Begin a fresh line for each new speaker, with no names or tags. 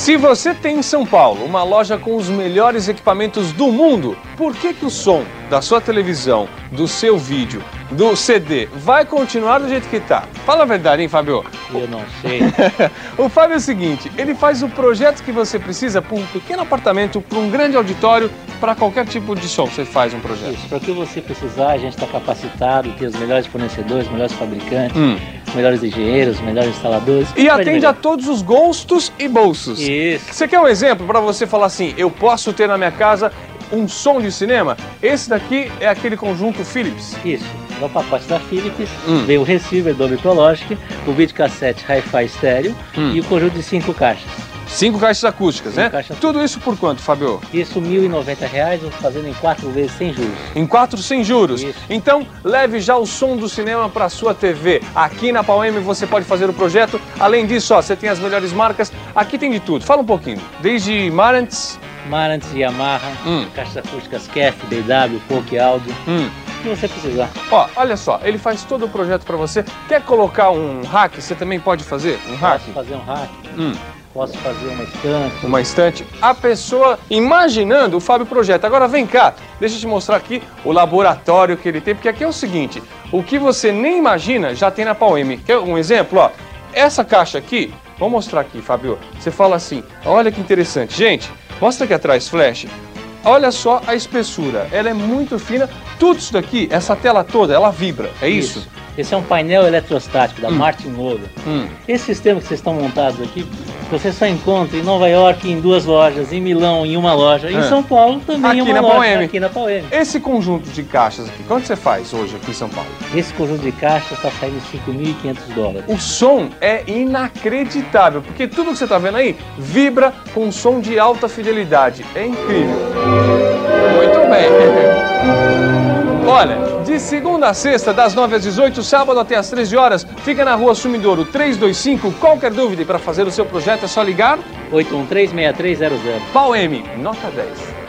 Se você tem em São Paulo uma loja com os melhores equipamentos do mundo, por que, que o som da sua televisão, do seu vídeo, do CD vai continuar do jeito que está? Fala a verdade, hein, Fábio?
Eu não sei.
o Fábio é o seguinte, ele faz o projeto que você precisa para um pequeno apartamento, para um grande auditório, para qualquer tipo de som você faz um projeto.
Isso, para o que você precisar, a gente está capacitado, tem os melhores fornecedores, os melhores fabricantes, hum. Melhores engenheiros, os melhores instaladores.
E atende a todos os gostos e bolsos.
Isso.
Você quer um exemplo para você falar assim, eu posso ter na minha casa um som de cinema? Esse daqui é aquele conjunto Philips.
Isso. No pacote da Philips hum. vem o receiver Dolby Pro Logic, o videocassete Hi-Fi estéreo hum. e o conjunto de cinco caixas.
Cinco caixas acústicas, Cinco né? Caixas Tudo isso por quanto, Fabio?
Isso, R$ 1.090, fazendo em quatro vezes sem juros.
Em quatro sem juros? Isso. Então, leve já o som do cinema para sua TV. Aqui na Pau M você pode fazer o projeto. Além disso, ó, você tem as melhores marcas. Aqui tem de tudo. Fala um pouquinho. Desde Marantz...
Marantz, Yamaha, hum. caixas acústicas KEF, BW, Polk Audio. Hum que você precisar.
Ó, olha só, ele faz todo o projeto para você. Quer colocar um rack? Você também pode fazer um rack?
Posso fazer um rack. Hum. Posso fazer uma estante.
Uma estante. A pessoa imaginando o Fábio Projeto. Agora vem cá, deixa eu te mostrar aqui o laboratório que ele tem, porque aqui é o seguinte, o que você nem imagina já tem na Pauem. Quer um exemplo? Ó, essa caixa aqui, vou mostrar aqui, Fábio. Você fala assim, olha que interessante. Gente, mostra aqui atrás, flash. Olha só a espessura, ela é muito fina. Tudo isso daqui, essa tela toda, ela vibra, é isso? isso?
Esse é um painel eletrostático da hum. Martin Logan. Hum. Esse sistema que vocês estão montados aqui, você só encontra em Nova York em duas lojas, em Milão em uma loja, em é. São Paulo também em uma na loja, Poeme. aqui na Poeme.
Esse conjunto de caixas aqui, quanto você faz hoje aqui em São Paulo?
Esse conjunto de caixas está saindo 5.500 dólares.
O som é inacreditável, porque tudo que você está vendo aí vibra com som de alta fidelidade. É incrível. Muito bem. Olha, de segunda a sexta, das 9 às 18, sábado até às 13 horas, fica na rua Sumidouro 325. Qualquer dúvida para fazer o seu projeto é só ligar
813-6300.
Pau M, nota 10.